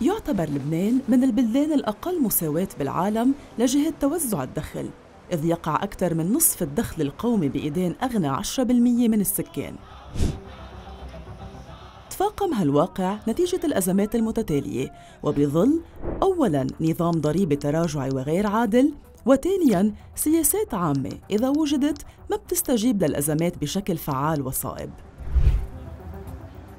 يعتبر لبنان من البلدان الأقل مساواة بالعالم لجهة توزع الدخل إذ يقع أكثر من نصف الدخل القومي بإيدين أغنى 10% من السكان. تفاقم هالواقع نتيجة الأزمات المتتالية وبظل أولاً نظام ضريبي تراجعي وغير عادل وثانياً سياسات عامة إذا وجدت ما بتستجيب للأزمات بشكل فعال وصائب.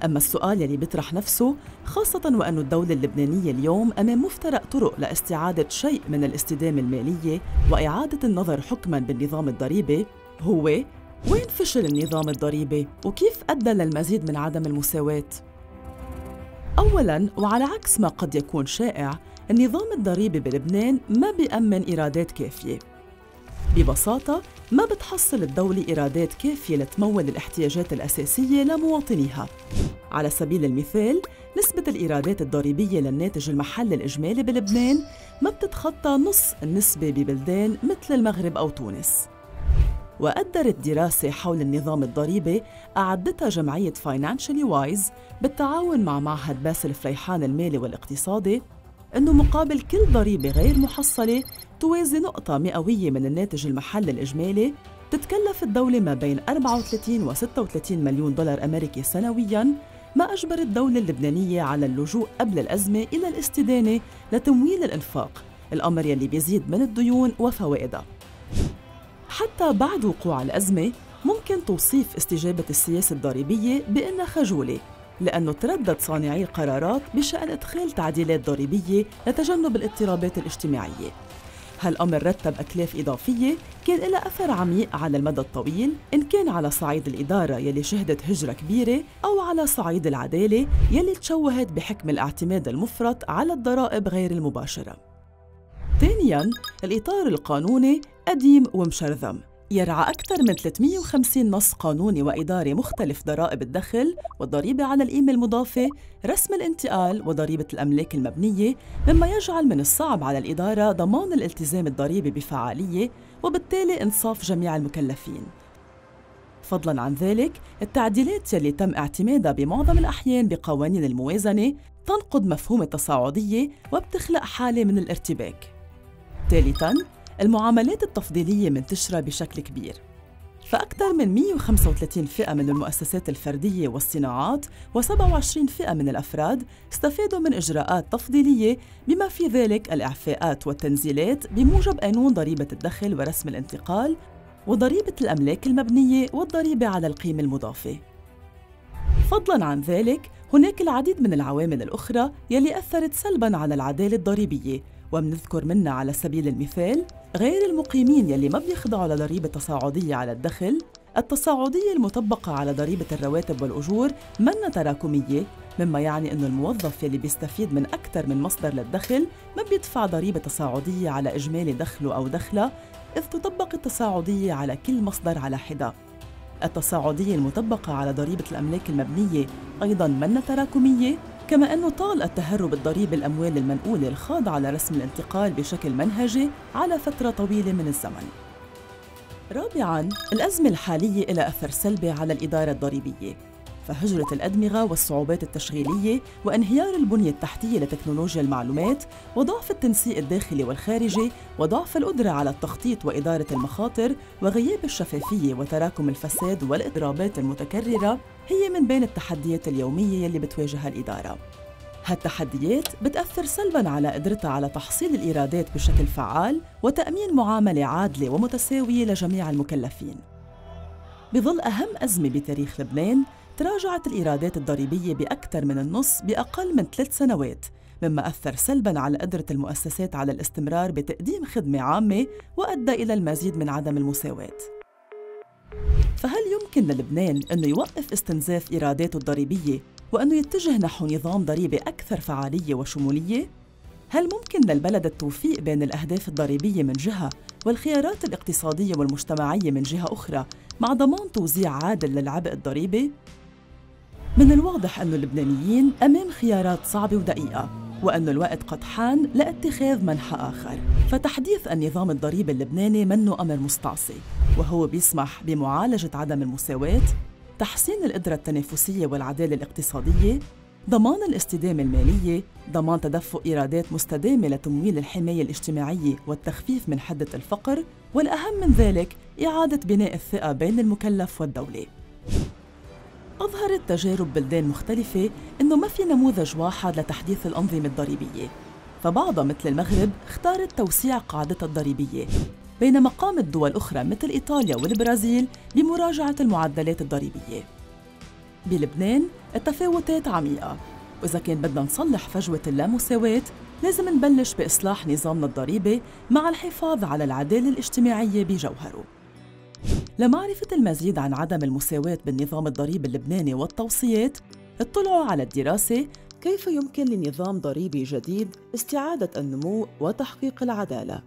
أما السؤال يلي بيطرح نفسه خاصة وأن الدولة اللبنانية اليوم أمام مفترق طرق لاستعادة شيء من الاستدامة المالية وإعادة النظر حكماً بالنظام الضريبي هو وين فشل النظام الضريبي وكيف أدى للمزيد من عدم المساواة؟ أولاً وعلى عكس ما قد يكون شائع النظام الضريبي بلبنان ما بيأمن إيرادات كافية ببساطة ما بتحصل الدولة إيرادات كافية لتمول الاحتياجات الأساسية لمواطنيها. على سبيل المثال نسبة الإيرادات الضريبية للناتج المحلي الإجمالي بلبنان ما بتتخطى نص النسبة ببلدان مثل المغرب أو تونس. وقدرت دراسة حول النظام الضريبي أعدتها جمعية Financially Wise بالتعاون مع معهد باسل فليحان المالي والاقتصادي أنه مقابل كل ضريبة غير محصلة توازي نقطة مئوية من الناتج المحلي الإجمالي تتكلف الدولة ما بين 34 و 36 مليون دولار أمريكي سنوياً ما أجبر الدولة اللبنانية على اللجوء قبل الأزمة إلى الاستدانة لتمويل الإنفاق الأمر يلي بيزيد من الديون وفوائدها. حتى بعد وقوع الأزمة ممكن توصيف استجابة السياسة الضريبية بأنها خجولة. لأنه تردد صانعي القرارات بشأن إدخال تعديلات ضريبية لتجنب الاضطرابات الاجتماعية. هالأمر رتب أكلاف إضافية كان لها أثر عميق على المدى الطويل إن كان على صعيد الإدارة يلي شهدت هجرة كبيرة أو على صعيد العدالة يلي تشوهت بحكم الاعتماد المفرط على الضرائب غير المباشرة. ثانياً الإطار القانوني قديم ومشرذم. يرعى أكثر من 350 نص قانوني وإداري مختلف ضرائب الدخل والضريبة على القيمة المضافة رسم الانتقال وضريبة الأملاك المبنية مما يجعل من الصعب على الإدارة ضمان الالتزام الضريبي بفعالية وبالتالي إنصاف جميع المكلفين. فضلاً عن ذلك التعديلات يلي تم اعتمادها بمعظم الأحيان بقوانين الموازنة تنقض مفهوم التصاعدية وبتخلق حالة من الارتباك. ثالثاً المعاملات التفضيلية منتشرة بشكل كبير. فأكثر من 135 فئة من المؤسسات الفردية والصناعات و27 فئة من الأفراد استفادوا من إجراءات تفضيلية بما في ذلك الإعفاءات والتنزيلات بموجب قانون ضريبة الدخل ورسم الانتقال وضريبة الأملاك المبنية والضريبة على القيمة المضافة. فضلاً عن ذلك هناك العديد من العوامل الأخرى يلي أثرت سلباً على العدالة الضريبية ومنذكر منها على سبيل المثال غير المقيمين يلي ما بيخضعوا لضريبة تصاعدية على الدخل التصاعدية المطبقة على ضريبة الرواتب والأجور منا تراكمية مما يعني أنه الموظف يلي بيستفيد من أكثر من مصدر للدخل ما بيدفع ضريبة تصاعدية على إجمالي دخله أو دخلة إذ تطبق التصاعدية على كل مصدر على حدة. التصاعدية المطبقة على ضريبة الأملاك المبنية أيضاً منا تراكمية كما أنه طال التهرب الضريبي الأموال المنقولة الخاضعة لرسم الانتقال بشكل منهجي على فترة طويلة من الزمن. رابعاً الأزمة الحالية لها أثر سلبي على الإدارة الضريبية. فهجرة الأدمغة والصعوبات التشغيلية وانهيار البنية التحتية لتكنولوجيا المعلومات وضعف التنسيق الداخلي والخارجي وضعف القدرة على التخطيط وإدارة المخاطر وغياب الشفافية وتراكم الفساد والإضرابات المتكررة هي من بين التحديات اليومية يلي بتواجهها الإدارة. هالتحديات بتأثر سلباً على قدرتها على تحصيل الإيرادات بشكل فعال وتأمين معاملة عادلة ومتساوية لجميع المكلفين. بظل أهم أزمة بتاريخ لبنان تراجعت الإيرادات الضريبية بأكثر من النص بأقل من ثلاث سنوات مما أثر سلباً على قدرة المؤسسات على الاستمرار بتقديم خدمة عامة وأدى إلى المزيد من عدم المساواة فهل يمكن للبنان أنه يوقف استنزاف إيراداته الضريبية وأنه يتجه نحو نظام ضريبي أكثر فعالية وشمولية؟ هل ممكن للبلد التوفيق بين الأهداف الضريبية من جهة والخيارات الاقتصادية والمجتمعية من جهة أخرى مع ضمان توزيع عادل للعبء الضريبي؟ من الواضح أن اللبنانيين أمام خيارات صعبة ودقيقة وأن الوقت قد حان لاتخاذ منحى آخر. فتحديث النظام الضريبي اللبناني منه أمر مستعصي وهو بيسمح بمعالجة عدم المساواة تحسين القدرة التنافسية والعدالة الاقتصادية ضمان الاستدامة المالية ضمان تدفق إيرادات مستدامة لتمويل الحماية الاجتماعية والتخفيف من حدة الفقر والأهم من ذلك إعادة بناء الثقة بين المكلف والدولة. أظهرت تجارب بلدان مختلفة إنه ما في نموذج واحد لتحديث الأنظمة الضريبية. فبعضها مثل المغرب اختارت توسيع قاعدتها الضريبية بينما قامت دول أخرى مثل إيطاليا والبرازيل بمراجعة المعدلات الضريبية. بلبنان التفاوتات عميقة وإذا كان بدنا نصلح فجوة اللامساواة لازم نبلش بإصلاح نظامنا الضريبي مع الحفاظ على العدالة الاجتماعية بجوهره. لمعرفة المزيد عن عدم المساواة بالنظام الضريبي اللبناني والتوصيات اطلعوا على الدراسة كيف يمكن لنظام ضريبي جديد استعادة النمو وتحقيق العدالة.